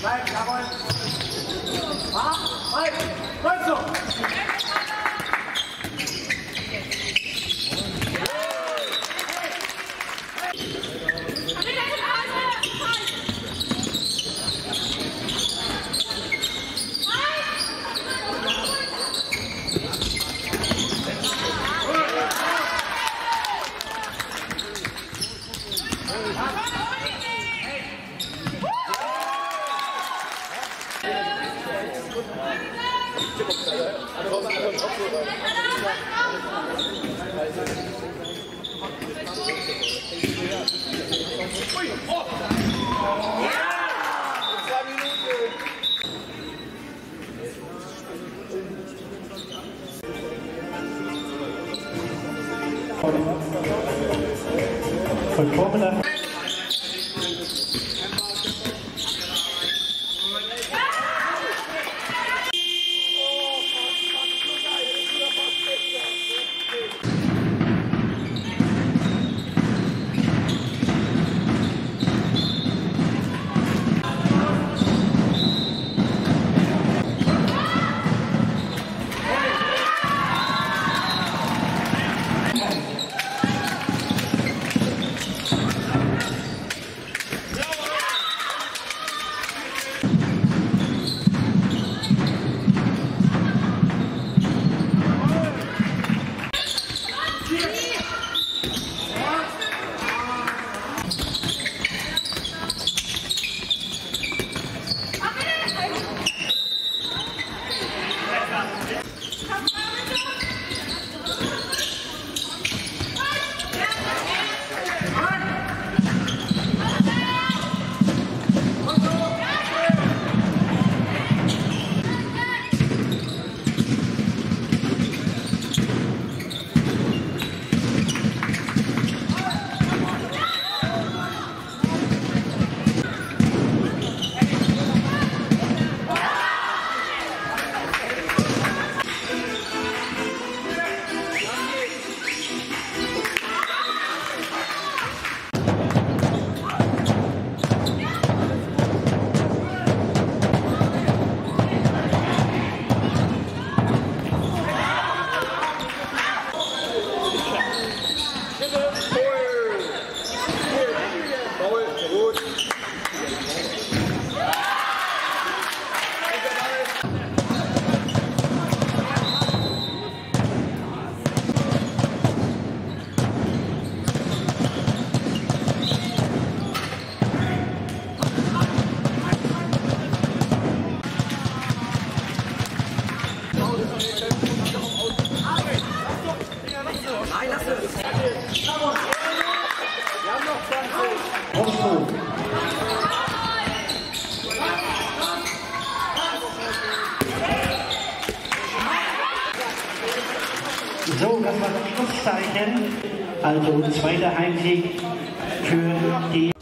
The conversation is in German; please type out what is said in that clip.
Bleiben, jawohl. Ah, bleiben, bleiben so. Willkommen. Thank you. So, das war das Schlusszeichen. Also zweiter Heimsieg für die